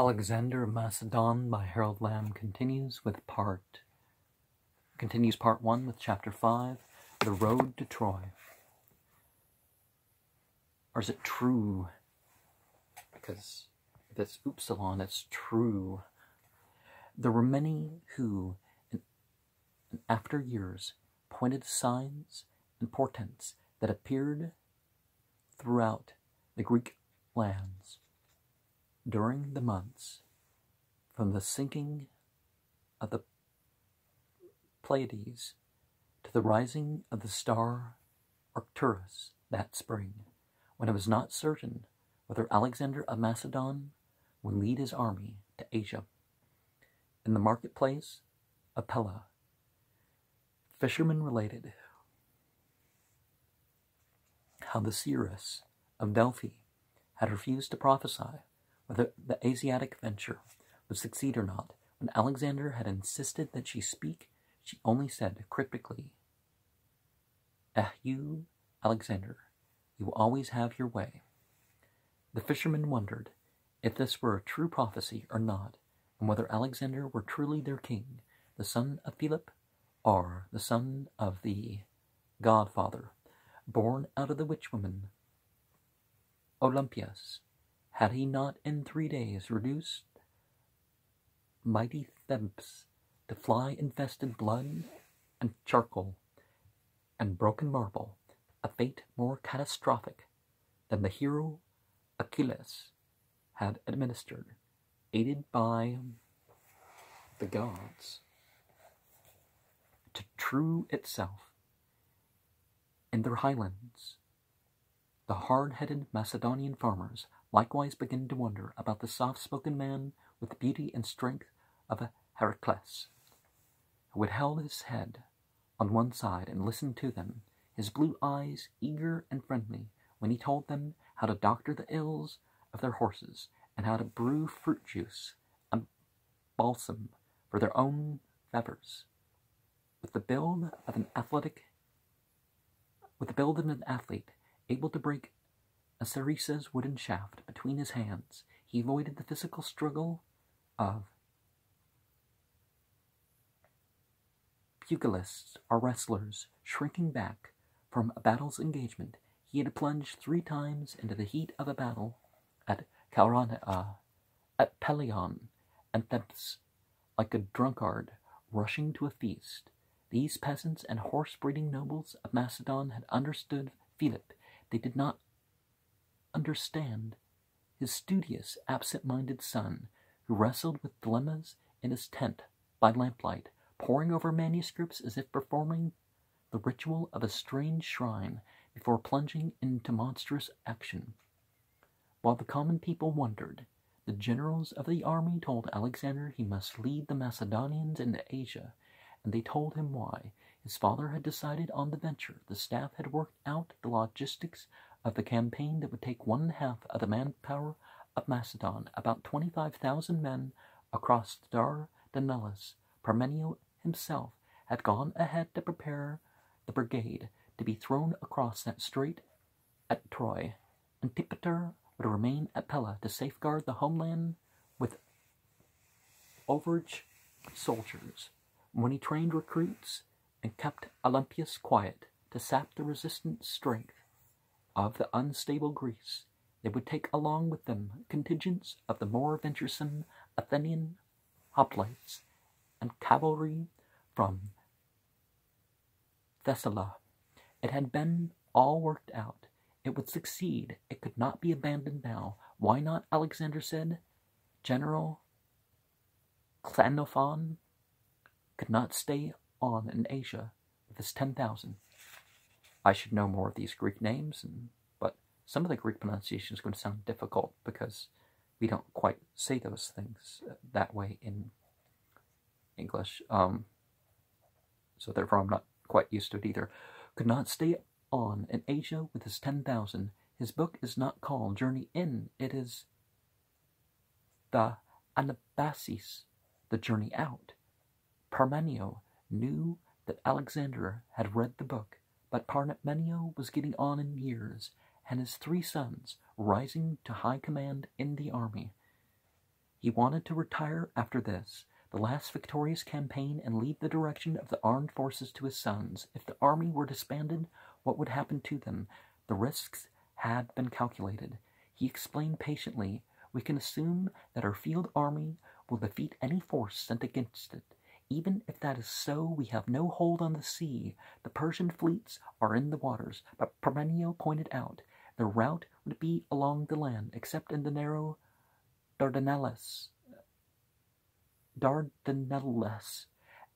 Alexander of Macedon by Harold Lamb continues with part continues part one with chapter five, The Road to Troy. Or is it true? Because if it's Upsilon, it's true. There were many who, in after years, pointed signs and portents that appeared throughout the Greek lands during the months from the sinking of the Pleiades to the rising of the star Arcturus that spring, when it was not certain whether Alexander of Macedon would lead his army to Asia. In the marketplace of Pella, fishermen related how the seeress of Delphi had refused to prophesy whether the Asiatic venture would succeed or not. When Alexander had insisted that she speak, she only said cryptically, Ah, you, Alexander, you will always have your way. The fishermen wondered if this were a true prophecy or not, and whether Alexander were truly their king, the son of Philip, or the son of the godfather, born out of the witch woman Olympias, had he not in three days reduced mighty Thebes to fly-infested blood and charcoal and broken marble, a fate more catastrophic than the hero Achilles had administered, aided by the gods, to true itself in their highlands. The hard-headed Macedonian farmers likewise begin to wonder about the soft-spoken man with the beauty and strength of a Heracles, who had held his head on one side and listened to them, his blue eyes eager and friendly, when he told them how to doctor the ills of their horses and how to brew fruit juice and balsam for their own fevers. With the build of an athletic, with the build of an athlete, able to break a sarissa's wooden shaft between his hands, he avoided the physical struggle of pugilists or wrestlers shrinking back from a battle's engagement. He had plunged three times into the heat of a battle at Chaeronea, uh, at Pelion, and Thebes, like a drunkard rushing to a feast. These peasants and horse-breeding nobles of Macedon had understood Philip. They did not understand his studious, absent-minded son, who wrestled with dilemmas in his tent by lamplight, poring over manuscripts as if performing the ritual of a strange shrine before plunging into monstrous action. While the common people wondered, the generals of the army told Alexander he must lead the Macedonians into Asia, and they told him why. His father had decided on the venture. The staff had worked out the logistics of the campaign that would take one half of the manpower of Macedon, about 25,000 men across the Dardanelles. Parmenio himself had gone ahead to prepare the brigade to be thrown across that strait at Troy. Antipater would remain at Pella to safeguard the homeland with overage soldiers. When he trained recruits and kept Olympias quiet to sap the resistant strength of the unstable Greece, they would take along with them contingents of the more venturesome Athenian hoplites and cavalry from Thessaly. It had been all worked out. It would succeed. It could not be abandoned now. Why not, Alexander said. General Xenophon could not stay on in Asia with his 10,000. I should know more of these Greek names, and, but some of the Greek pronunciation is going to sound difficult because we don't quite say those things uh, that way in English. Um, so therefore, I'm not quite used to it either. Could not stay on in Asia with his 10,000. His book is not called Journey In, it is the Anabasis, the Journey Out. Parmenio knew that Alexander had read the book but Parmenio was getting on in years, and his three sons, rising to high command in the army, He wanted to retire after this, the last victorious campaign, and leave the direction of the armed forces to his sons. If the army were disbanded, what would happen to them? The risks had been calculated. He explained patiently, We can assume that our field army will defeat any force sent against it. Even if that is so, we have no hold on the sea. The Persian fleets are in the waters, but Parmenio pointed out the route would be along the land, except in the narrow Dardanelles, Dardanelles,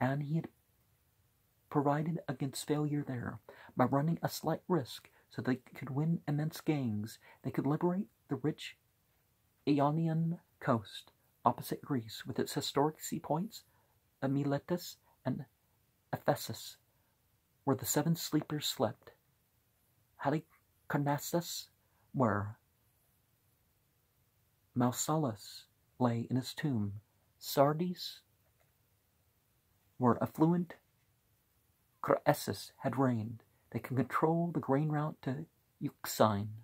and he had provided against failure there by running a slight risk so they could win immense gains. They could liberate the rich Ionian coast opposite Greece with its historic seapoints of Miletus and Ephesus, where the seven sleepers slept, Halicarnassus, where Mausolus lay in his tomb, Sardis, where affluent Croesus had reigned. They can control the grain route to Euxine.